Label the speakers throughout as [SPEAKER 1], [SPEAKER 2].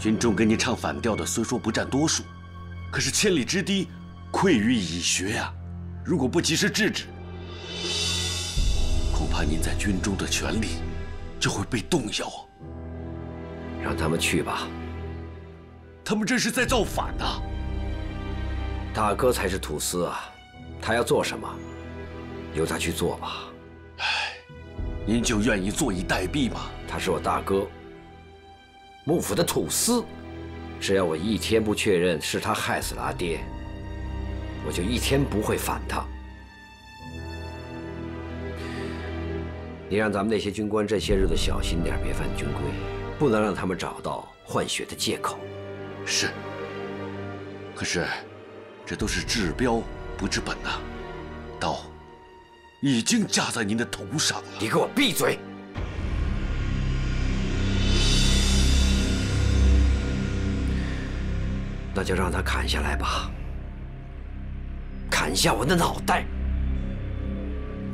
[SPEAKER 1] 军中跟你唱反调的虽说不占多数，可是千里之堤，溃于蚁穴呀！如果不及时制止，恐怕您在军中的权力就会被动摇。
[SPEAKER 2] 让他们去吧。
[SPEAKER 1] 他们这是在造反呐！
[SPEAKER 2] 大哥才是土司啊，他要做什么，由他去做吧。
[SPEAKER 1] 唉，您就愿意坐以待毙吗？
[SPEAKER 2] 他是我大哥，幕府的土司，只要我一天不确认是他害死了阿爹，我就一天不会反他。你让咱们那些军官这些日子小心点，别犯军规，不能让他们找到换血的借口。
[SPEAKER 1] 是。可是，这都是治标不治本呐，刀已经架在您的头上了。
[SPEAKER 2] 你给我闭嘴！那就让他砍下来吧，砍下我的脑袋，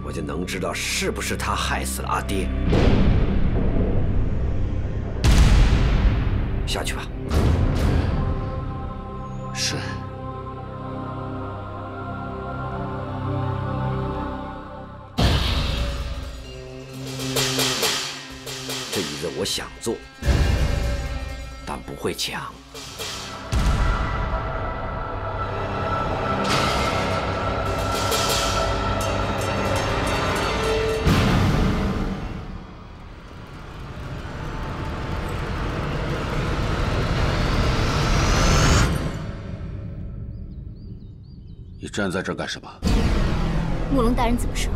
[SPEAKER 2] 我就能知道是不是他害死了阿爹。下去吧。
[SPEAKER 1] 是。
[SPEAKER 2] 这椅子我想坐，但不会抢。
[SPEAKER 1] 站在这儿干什么？
[SPEAKER 3] 慕容大人怎么说？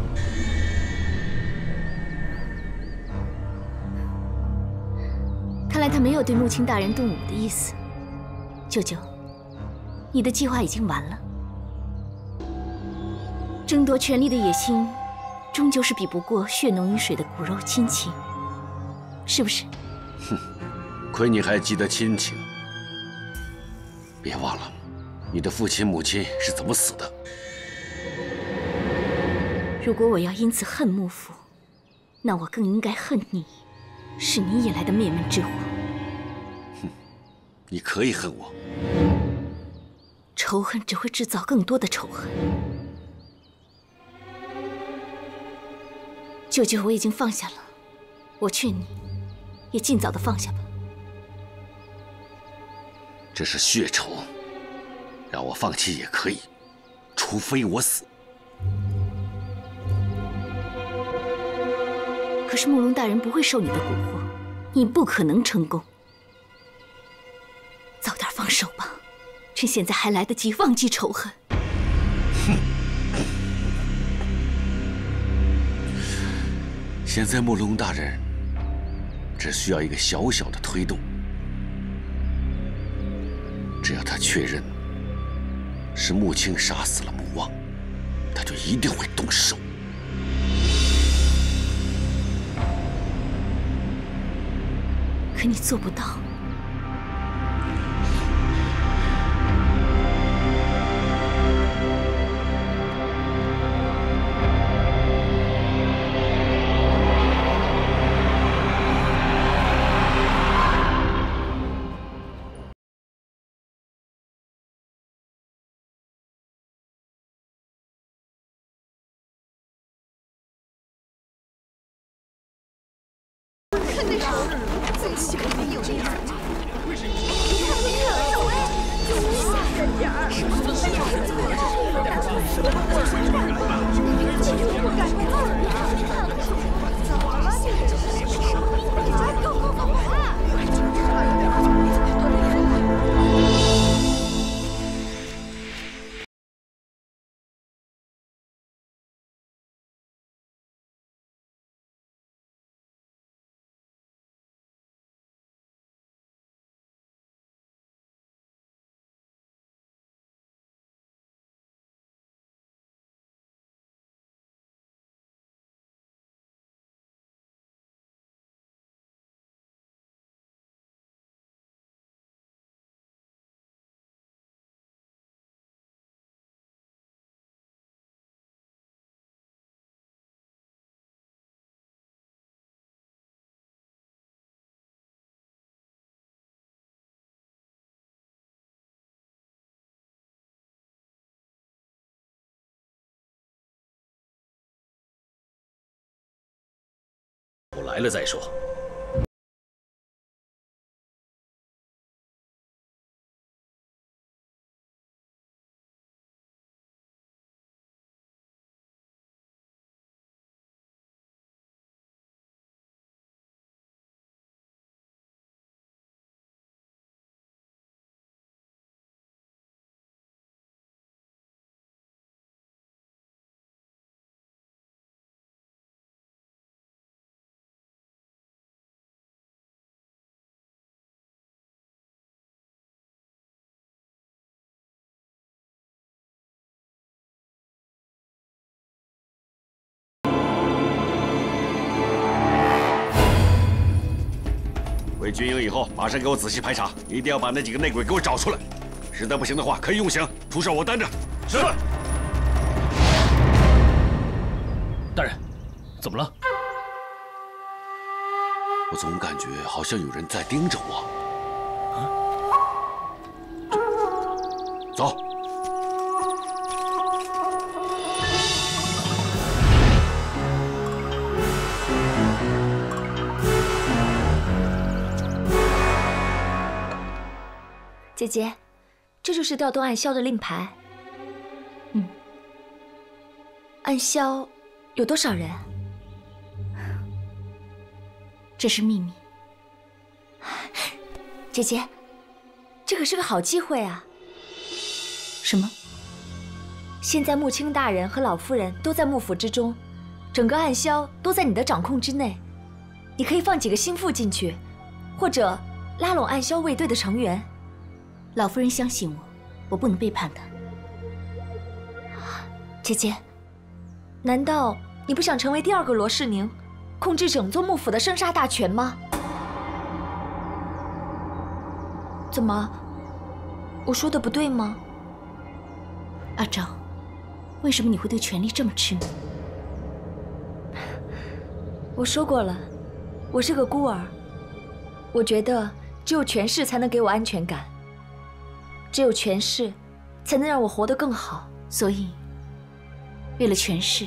[SPEAKER 3] 看来他没有对穆青大人动武的意思。舅舅，你的计划已经完了。争夺权力的野心，终究是比不过血浓于水的骨肉亲情，是不是？
[SPEAKER 1] 哼，亏你还记得亲情。别忘了，你的父亲母亲是怎么死的。
[SPEAKER 3] 如果我要因此恨幕府，那我更应该恨你，是你引来的灭门之祸。
[SPEAKER 1] 哼，你可以恨我，
[SPEAKER 3] 仇恨只会制造更多的仇恨。舅舅，我已经放下了，我劝你，也尽早的放下吧。
[SPEAKER 1] 这是血仇，让我放弃也可以，除非我死。
[SPEAKER 3] 可是慕容大人不会受你的蛊惑，你不可能成功。早点放手吧，趁现在还来得及，忘记仇恨。
[SPEAKER 1] 哼！现在慕容大人只需要一个小小的推动，只要他确认是穆青杀死了穆旺，他就一定会动手。
[SPEAKER 3] 可你做不到。
[SPEAKER 4] 那啥，最喜欢的有这样。你看，你看，有哎，小心点儿。不敢怎
[SPEAKER 5] 来了再说。
[SPEAKER 1] 回军营以后，马上给我仔细排查，一定要把那几个内鬼给我找出来。实在不行的话，可以用刑，出事我担着。
[SPEAKER 5] 是。大人，怎么了？
[SPEAKER 1] 我总感觉好像有人在盯着我。走。
[SPEAKER 6] 姐姐，这就是调动暗枭的令牌。嗯，暗枭有多少人？这是秘密。姐姐，这可是个好机会啊！什么？现在穆青大人和老夫人都在幕府之中，整个暗枭都在你的掌控之内。你可以放几个心腹进去，或者拉拢暗枭卫队的成员。老夫人相信我，我不能背叛她。姐姐，难道你不想成为第二个罗世宁，控制整座幕府的生杀大权吗？怎么，我说的不对吗？阿昭，为什么你会对权力这么痴迷？我说过了，我是个孤儿。我觉得只有权势才能给我安全感。只有权势，才能让我活得更好。所以，为了权势，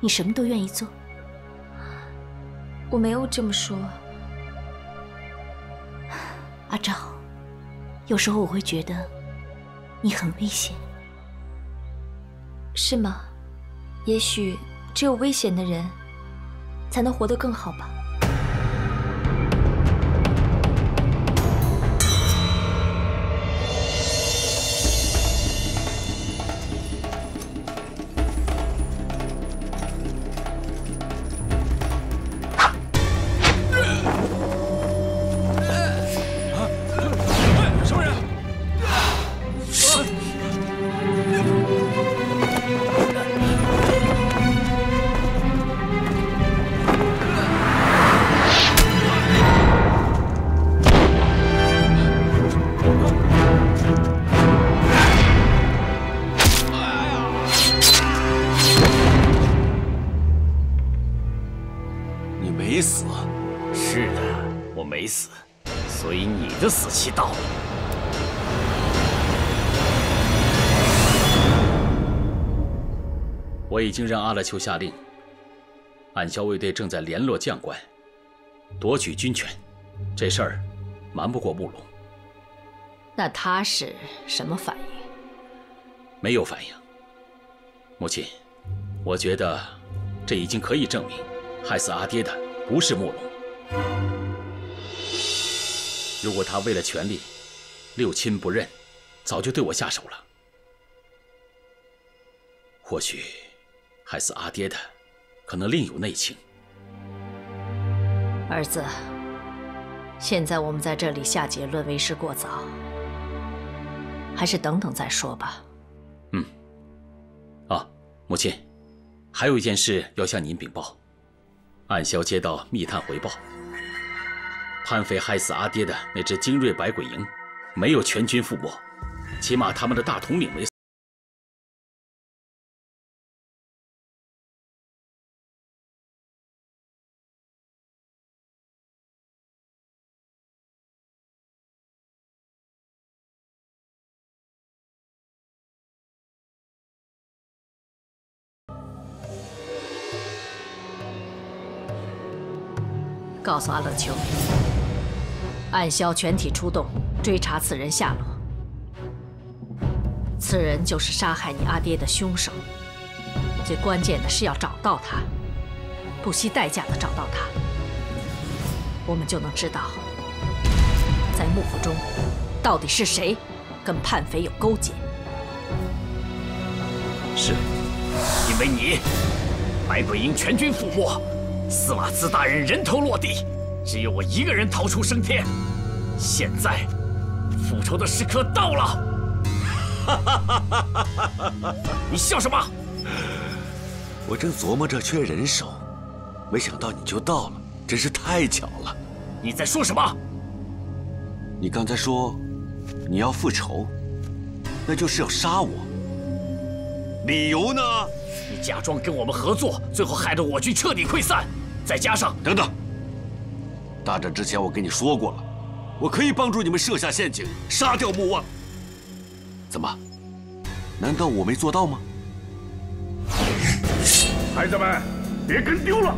[SPEAKER 6] 你什么都愿意做。我没有这么说，阿昭。有时候我会觉得你很危险，是吗？也许只有危险的人，才能活得更好吧。
[SPEAKER 5] 经让阿勒丘下令，暗枭卫队正在联络将官，夺取军权。这事儿瞒不过慕容。
[SPEAKER 7] 那他是什么反应？
[SPEAKER 5] 没有反应。母亲，我觉得这已经可以证明，害死阿爹的不是慕容。如果他为了权力，六亲不认，早就对我下手了。或许。害死阿爹的，可能另有内情。
[SPEAKER 7] 儿子，现在我们在这里下结论为时过早，还是等等再说吧。
[SPEAKER 5] 嗯。啊，母亲，还有一件事要向您禀报。暗枭接到密探回报，叛匪害死阿爹的那支精锐百鬼营，没有全军覆没，起码他们的大统领没
[SPEAKER 7] 告诉阿乐秋，暗枭全体出动追查此人下落。此人就是杀害你阿爹的凶手。最关键的是要找到他，不惜代价的找到他，我们就能知道，在幕府中到底是谁跟叛匪有勾结。
[SPEAKER 8] 是，因为你，百鬼营全军覆没，斯瓦兹大人人头落地，只有我一个人逃出升天。现在，复仇的时刻到了。你笑什么？
[SPEAKER 1] 我正琢磨着缺人手，没想到你就到了，真是太巧了。
[SPEAKER 8] 你在说什么？
[SPEAKER 1] 你刚才说你要复仇，那就是要杀我。理由呢？
[SPEAKER 8] 你假装跟我们合作，最后害得我军彻底溃散，再加上……
[SPEAKER 1] 等等，大战之前我跟你说过了，我可以帮助你们设下陷阱，杀掉穆望。怎么？难道我没做到吗？
[SPEAKER 9] 孩子们，别跟丢了！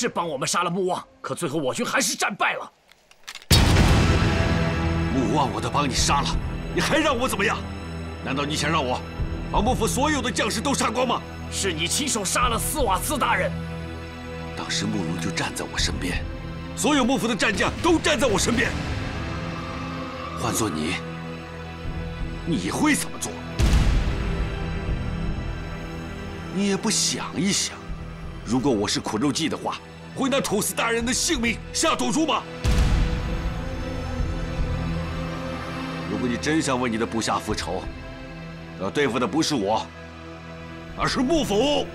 [SPEAKER 8] 是帮我们杀了穆旺，可最后我军还是战败了。
[SPEAKER 1] 穆旺我都帮你杀了，你还让我怎么样？难道你想让我？把幕府所有的将士都杀光吗？
[SPEAKER 8] 是你亲手杀了斯瓦斯大人。
[SPEAKER 1] 当时慕容就站在我身边，所有幕府的战将都站在我身边。换做你，你会怎么做？你也不想一想，如果我是苦肉计的话，会拿土司大人的性命下赌注吗？如果你真想为你的部下复仇，要对付的不是我，而是幕府。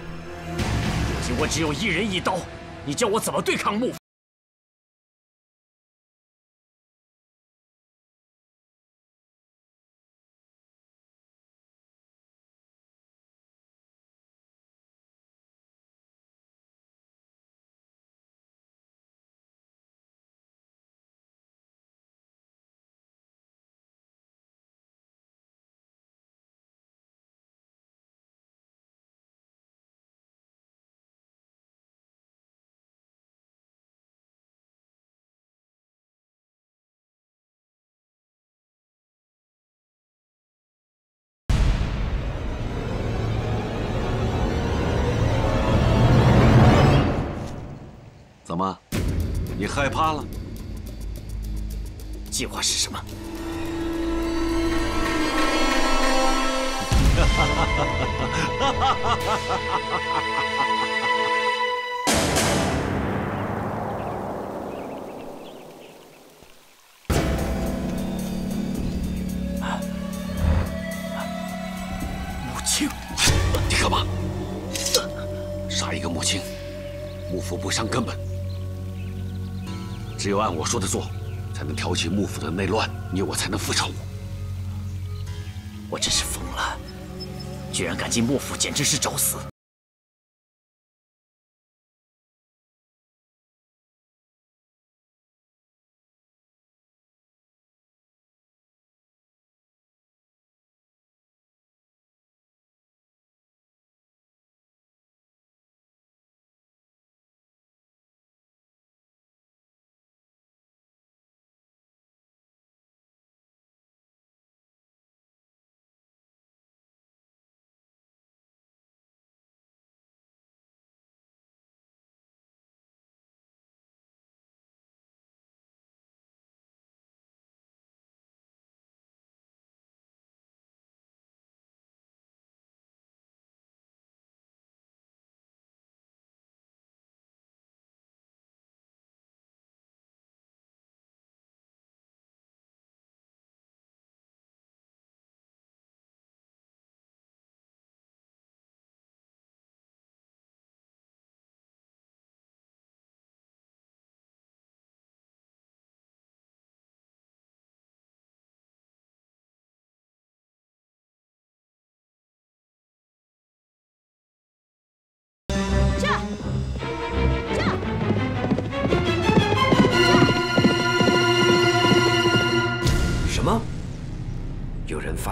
[SPEAKER 8] 如今我只有一人一刀，你叫我怎么对抗幕府？
[SPEAKER 1] 怎么，你害怕了？
[SPEAKER 8] 计划是什么？
[SPEAKER 1] 只有按我说的做，才能挑起幕府的内乱，你我才能复仇。
[SPEAKER 8] 我真是疯了，居然敢进幕府，简直是找死！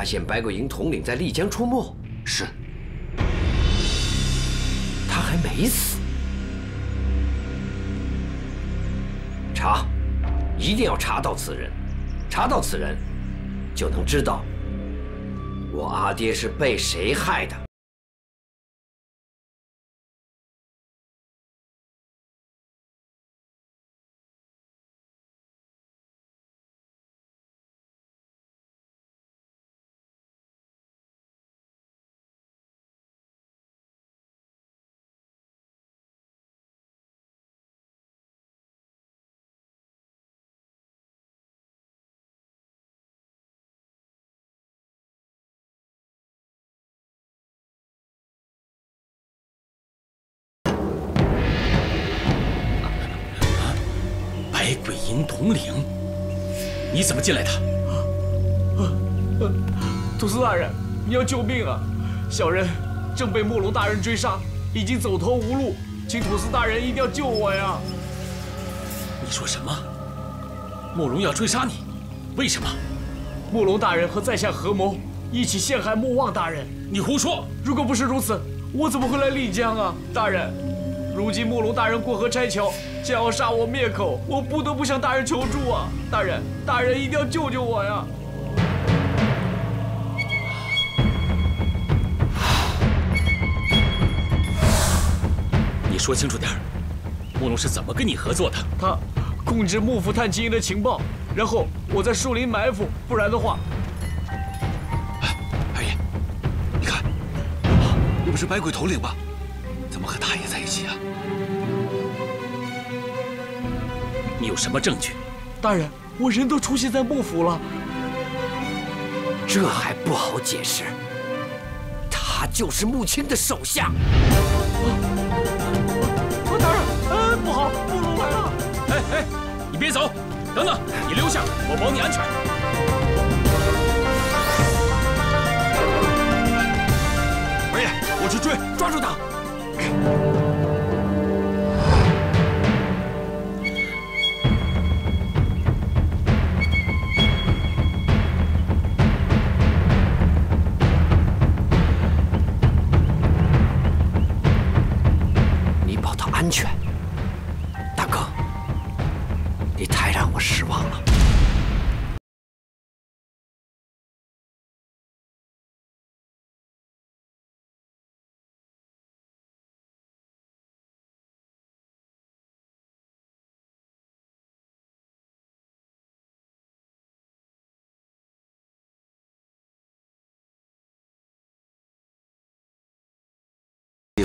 [SPEAKER 2] 发现白鬼营统领在丽江出没？
[SPEAKER 1] 是。
[SPEAKER 2] 他还没死。查，一定要查到此人，查到此人，就能知道我阿爹是被谁害的。
[SPEAKER 5] 白鬼营统领，你怎么进来的？
[SPEAKER 10] 土司大人，你要救命啊！小人正被慕容大人追杀，已经走投无路，请土司大人一定要救我呀！
[SPEAKER 5] 你说什么？慕容要追杀你？为什么？
[SPEAKER 10] 慕容大人和在下合谋，一起陷害莫望大人。
[SPEAKER 5] 你胡说！
[SPEAKER 10] 如果不是如此，我怎么会来丽江啊？大人，如今慕容大人过河拆桥，想要杀我灭口，我不得不向大人求助啊！大人，大人一定要救救我呀！
[SPEAKER 5] 你说清楚点慕容是怎么跟你合作的？
[SPEAKER 10] 他控制幕府探亲营的情报，然后我在树林埋伏，不然的话，
[SPEAKER 1] 哎，二爷，你看，你不是百鬼统领吗？怎么和大爷在一起啊？
[SPEAKER 5] 你有什么证据？
[SPEAKER 10] 大人，我人都出现在幕府了，
[SPEAKER 2] 这还不好解释。他就是穆青的手下。
[SPEAKER 10] 大人，哎，不好，慕容来了！
[SPEAKER 5] 哎哎，你别走，等等，你留下，我保你安全。
[SPEAKER 1] 二爷，我去追，
[SPEAKER 2] 抓住他！你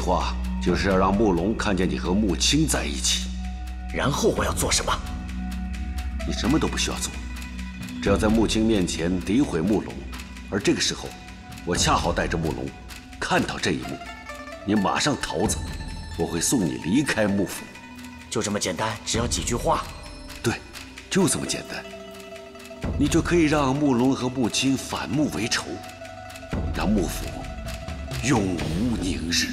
[SPEAKER 1] 计划就是要让慕容看见你和穆青在一起，
[SPEAKER 8] 然后我要做什么？
[SPEAKER 1] 你什么都不需要做，只要在穆青面前诋毁慕容，而这个时候，我恰好带着慕容看到这一幕，你马上逃走，我会送你离开幕府。
[SPEAKER 8] 就这么简单，只要几句话。
[SPEAKER 1] 对，就这么简单，你就可以让慕容和穆青反目为仇，让幕府永无宁日。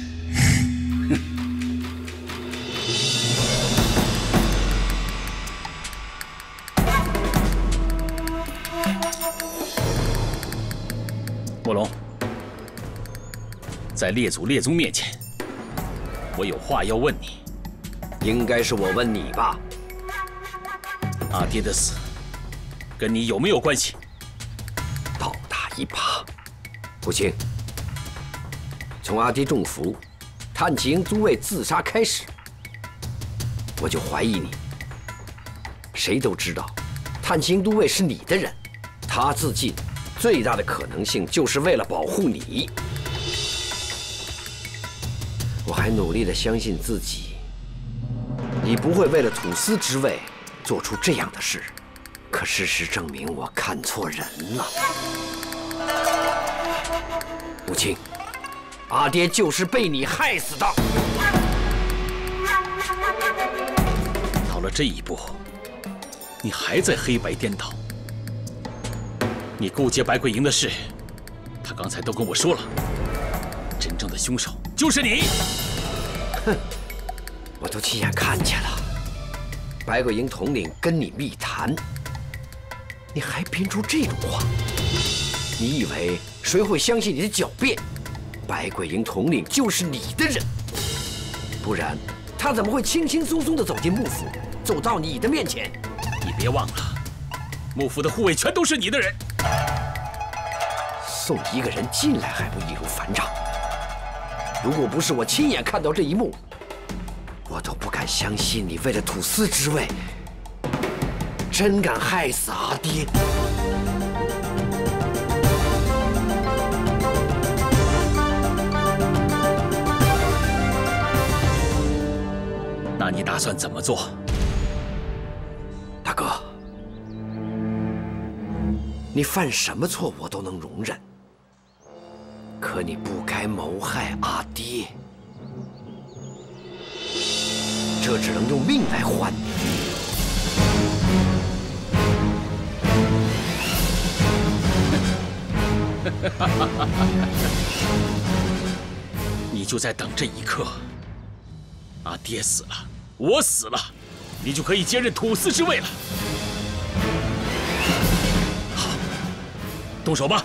[SPEAKER 5] 在列祖列宗面前，我有话要问你。
[SPEAKER 2] 应该是我问你吧？
[SPEAKER 5] 阿爹的死跟你有没有关系？
[SPEAKER 2] 倒打一耙。不行，从阿爹中伏、探亲营诸位自杀开始，我就怀疑你。谁都知道，探亲营都尉是你的人，他自尽，最大的可能性就是为了保护你。我还努力的相信自己，你不会为了土司之位做出这样的事。可事实证明，我看错人了。母亲，阿爹就是被你害死的。
[SPEAKER 5] 到了这一步，你还在黑白颠倒。你勾结白桂营的事，他刚才都跟我说了。真正的凶手就是你。
[SPEAKER 2] 哼，我都亲眼看见了，白鬼营统领跟你密谈。你还编出这种话？你以为谁会相信你的狡辩？百鬼营统领就是你的人，不然他怎么会轻轻松松地走进幕府，走到你的面前？
[SPEAKER 5] 你别忘了，幕府的护卫全都是你的人。
[SPEAKER 2] 送一个人进来还不易如反掌？如果不是我亲眼看到这一幕，我都不敢相信你为了土司之位，真敢害死阿爹。
[SPEAKER 5] 那你打算怎么做？
[SPEAKER 2] 大哥，你犯什么错我都能容忍，可你不该谋害阿爹，这只能用命来换。
[SPEAKER 5] 你就在等这一刻。阿爹死了，我死了，你就可以接任土司之位了。好，动手吧。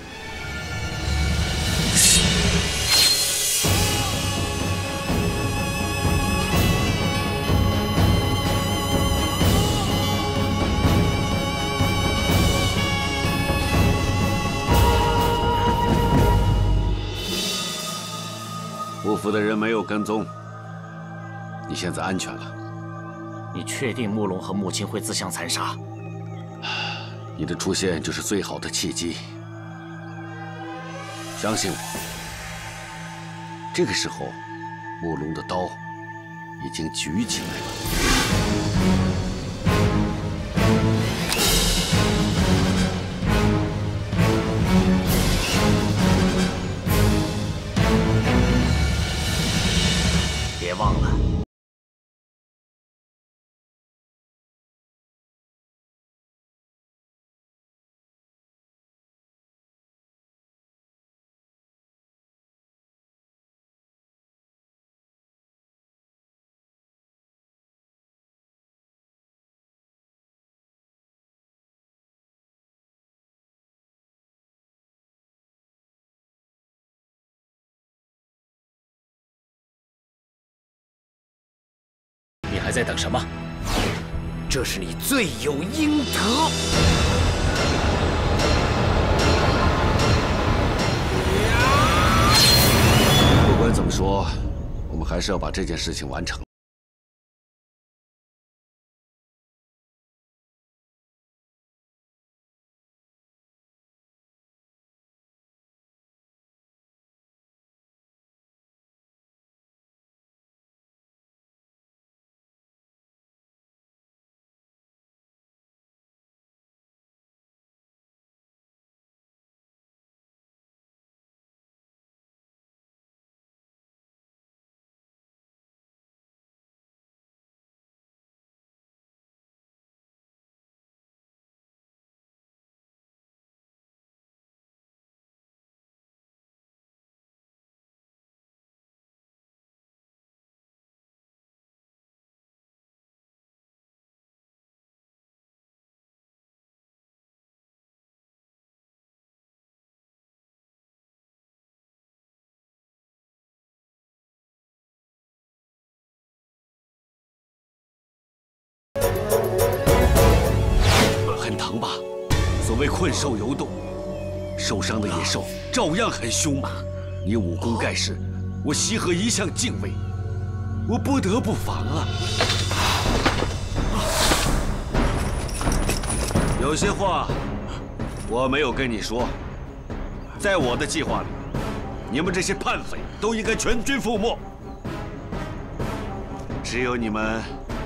[SPEAKER 1] 府的人没有跟踪。你现在安全了。
[SPEAKER 8] 你确定慕容和母亲会自相残杀？
[SPEAKER 1] 你的出现就是最好的契机。相信我，这个时候，慕容的刀已经举起来了。
[SPEAKER 8] 别忘了。
[SPEAKER 5] 还在等什么？
[SPEAKER 2] 这是你罪有应得。
[SPEAKER 1] 不管怎么说，我们还是要把这件事情完成。所谓困兽犹斗，受伤的野兽照样很凶猛。你武功盖世，我西河一向敬畏，我不得不防啊。有些话我没有跟你说，在我的计划里，你们这些叛匪都应该全军覆没。只有你们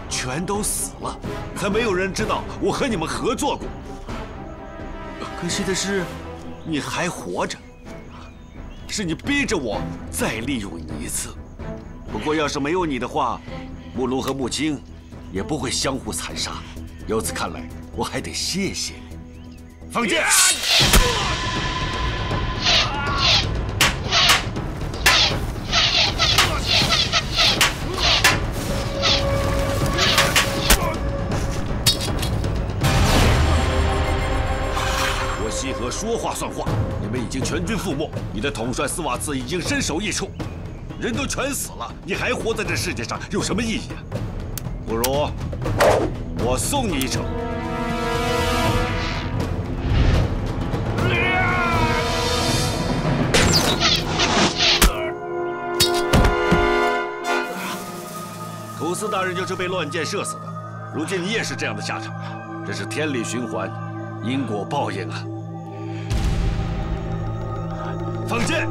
[SPEAKER 1] 全都死了，才没有人知道我和你们合作过。可惜的是，你还活着，是你逼着我再利用你一次。不过要是没有你的话，木龙和木青也不会相互残杀。由此看来，我还得谢谢你。放箭！何说话算话？你们已经全军覆没，你的统帅斯瓦茨已经身首异处，人都全死了，你还活在这世界上有什么意义啊？不如我送你一程。土司大人就是被乱箭射死的，如今你也是这样的下场啊！这是天理循环，因果报应啊！放箭！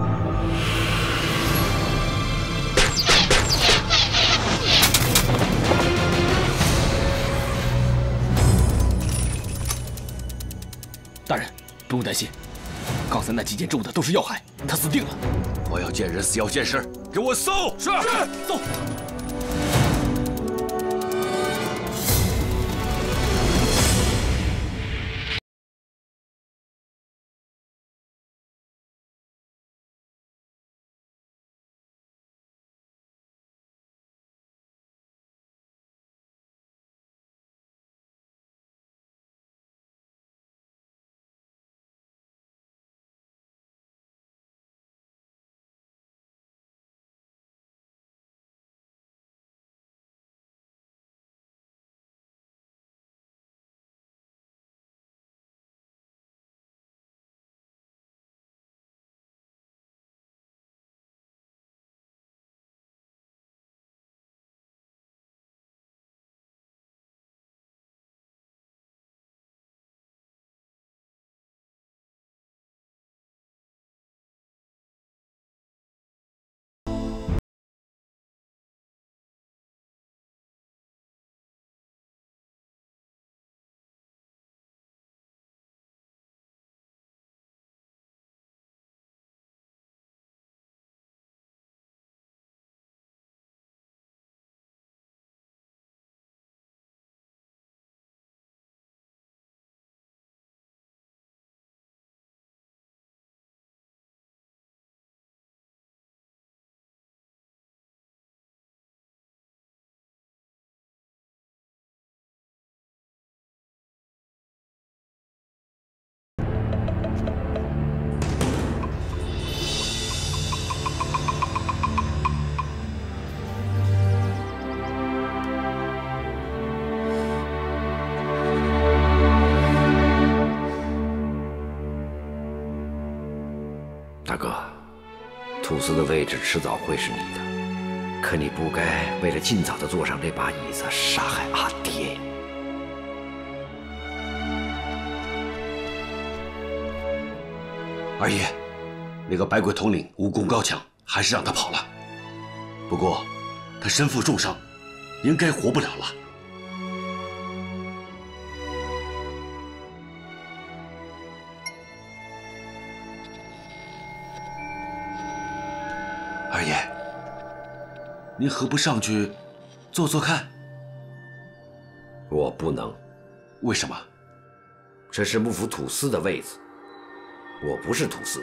[SPEAKER 10] 大人，不用担心，刚才那几箭中的都是要害，他死定了。
[SPEAKER 1] 我要见人，死要见尸，给我搜！
[SPEAKER 10] 是
[SPEAKER 1] 走。
[SPEAKER 2] 司的位置迟早会是你的，可你不该为了尽早的坐上这把椅子杀害阿爹。
[SPEAKER 1] 二爷，那个百鬼统领武功高强，还是让他跑了。不过，他身负重伤，应该活不了了。您何不上去坐坐看？
[SPEAKER 2] 我不能，
[SPEAKER 1] 为什么？
[SPEAKER 2] 这是幕府土司的位子，我不是土司。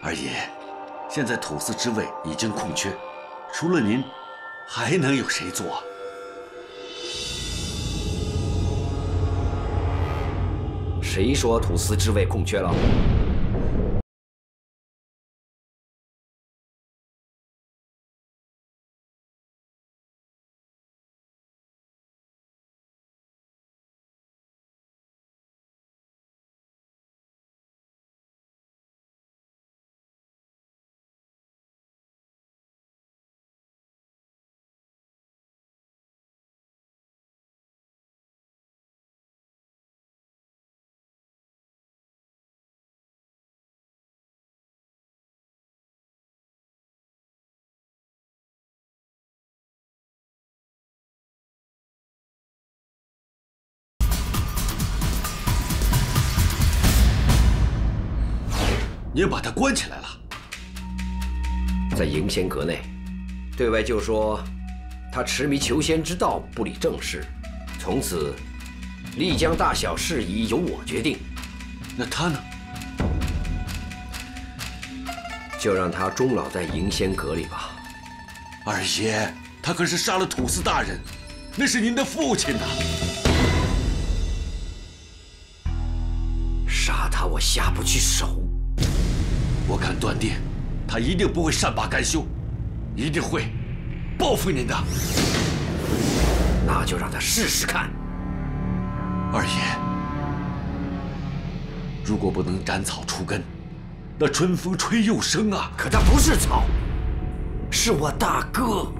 [SPEAKER 1] 二爷，现在土司之位已经空缺，除了您，还能有谁做？
[SPEAKER 2] 谁说土司之位空缺了？
[SPEAKER 1] 您把他关起来了，
[SPEAKER 2] 在迎仙阁内，对外就说他痴迷求仙之道，不理政事，从此丽江大小事宜由我决定。
[SPEAKER 1] 那他呢？
[SPEAKER 2] 就让他终老在迎仙阁里吧。
[SPEAKER 1] 二爷，他可是杀了土司大人，那是您的父亲呐！
[SPEAKER 2] 杀他，我下不去手。
[SPEAKER 1] 我敢断定，他一定不会善罢甘休，一定会报复您的。
[SPEAKER 2] 那就让他试试看。
[SPEAKER 1] 二爷，如果不能斩草除根，那春风吹又生啊！
[SPEAKER 2] 可他不是草，是我大哥。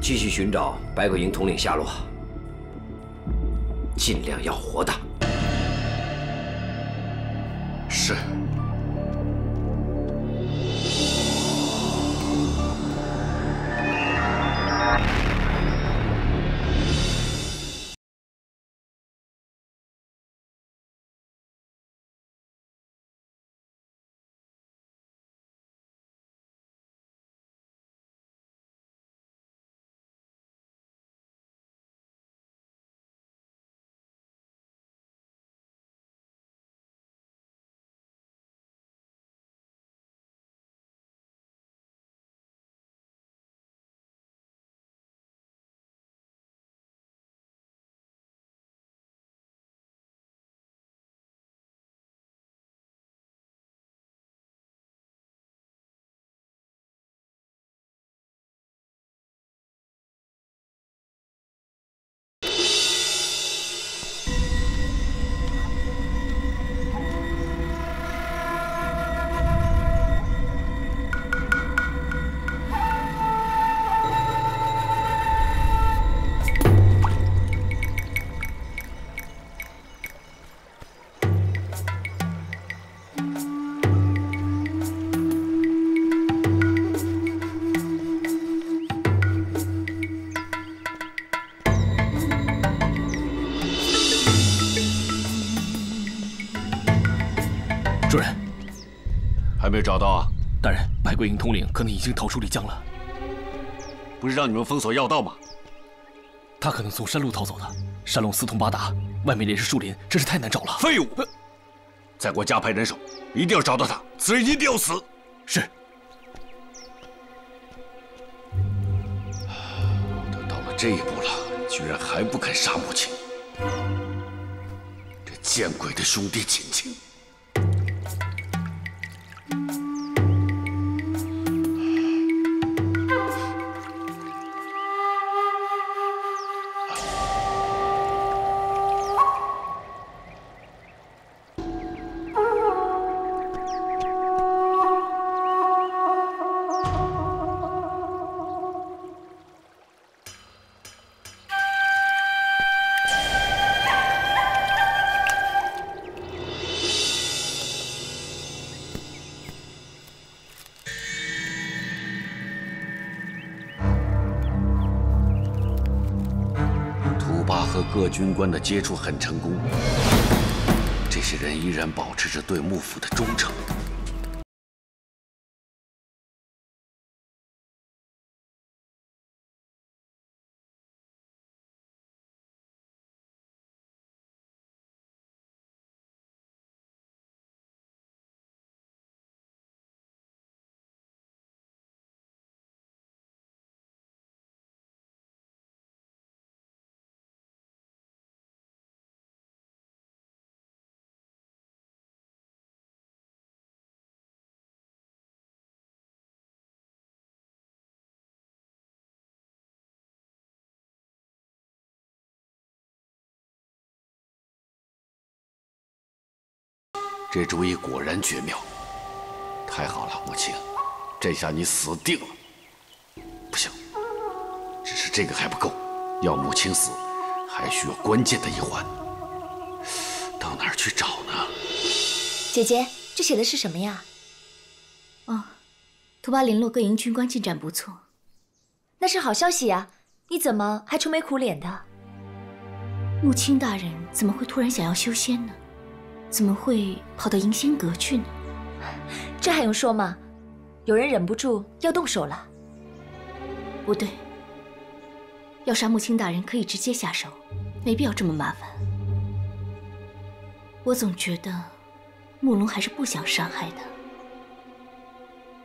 [SPEAKER 2] 继续寻找白鬼营统领下落，尽量要活的。
[SPEAKER 1] 还没找到啊？
[SPEAKER 11] 大人，白桂英统领可能已经逃出丽江了。
[SPEAKER 1] 不是让你们封锁要道吗？
[SPEAKER 11] 他可能从山路逃走的。山路四通八达，外面连是树林，真是太难找了。
[SPEAKER 1] 废物！再给我加派人手，一定要找到他，此人一定要死。
[SPEAKER 11] 是。
[SPEAKER 1] 都到了这一步了，居然还不肯杀母亲，这见鬼的兄弟亲情！和各军官的接触很成功，这些人依然保持着对幕府的忠诚。这主意果然绝妙，太好了，母亲，这下你死定了。不行，只是这个还不够，要母亲死，还需要关键的一环。到哪儿去找呢？
[SPEAKER 6] 姐姐，这写的是什么呀？
[SPEAKER 3] 哦，图巴林洛各营军官进展不错，
[SPEAKER 6] 那是好消息呀。你怎么还愁眉苦脸的？
[SPEAKER 3] 穆青大人怎么会突然想要修仙呢？怎么会跑到迎仙阁去呢？
[SPEAKER 6] 这还用说吗？有人忍不住要动手了。
[SPEAKER 3] 不对，要杀穆青大人可以直接下手，没必要这么麻烦。我总觉得慕容还是不想伤害他。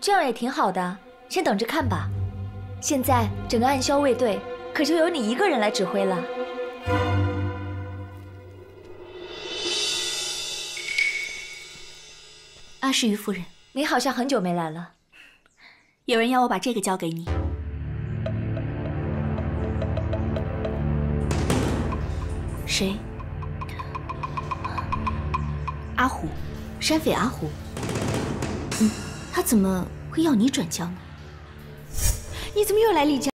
[SPEAKER 6] 这样也挺好的，先等着看吧。现在整个暗霄卫队可就由你一个人来指挥了。
[SPEAKER 3] 阿氏于夫人，
[SPEAKER 6] 你好像很久没来了。
[SPEAKER 3] 有人要我把这个交给你。谁？阿虎，山匪阿虎。嗯，他怎么会要你转交呢？
[SPEAKER 6] 你怎么又来丽江？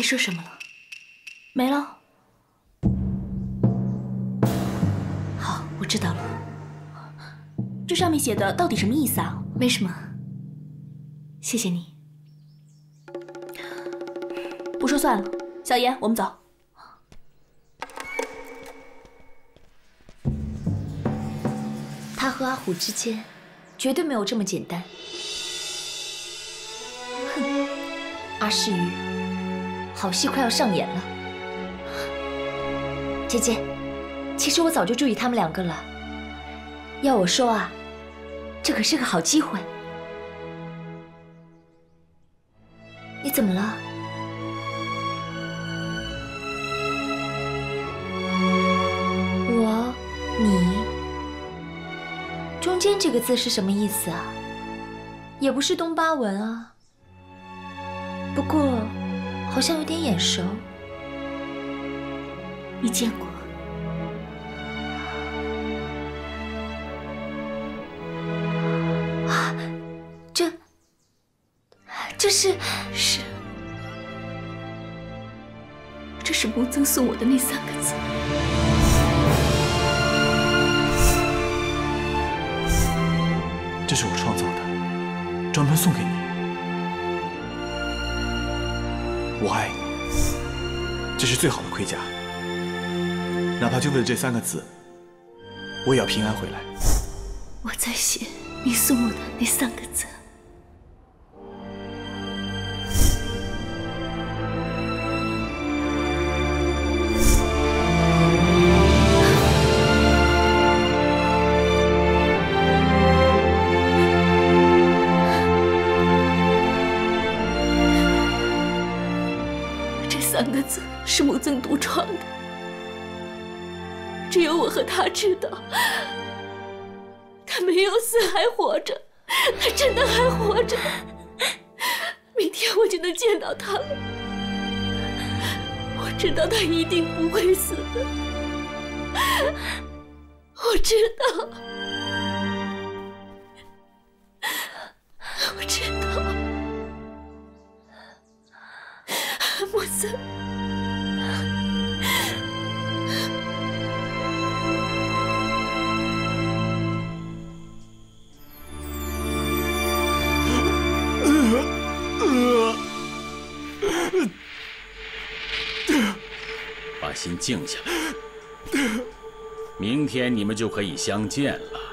[SPEAKER 3] 还说什么了？没了。好，我知道了。这上面写的到底什么意思啊？没什么。谢谢你。不说算了，小严，我们走。
[SPEAKER 6] 他和阿虎之间绝对没有这么简单。哼，阿诗瑜。好戏快要上演了，姐姐，其实我早就注意他们两个了。要我说啊，这可是个好机会。你怎么了？我、你，中间这个字是什么意思啊？也不是东巴文啊。不过。好像有点眼熟，
[SPEAKER 3] 你见过？
[SPEAKER 6] 啊，这，这是
[SPEAKER 3] 是，这是穆曾送我的那三个字，
[SPEAKER 12] 这是我创造的，专门送给你。我爱你，这是最好的盔甲。哪怕就为了这三个字，我也要平安回来。
[SPEAKER 3] 我在写你送我的那三个字。只有我和他知道，他没有死，还活着，他真的还活着。明天我就能见到他了，我知道他一定不会死的，我知道，
[SPEAKER 5] 静下来，明天你们就可以相见了。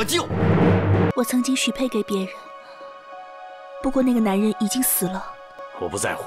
[SPEAKER 2] 可救。
[SPEAKER 3] 我曾经许配给别人，不过那个男人已经死了。
[SPEAKER 8] 我不在乎。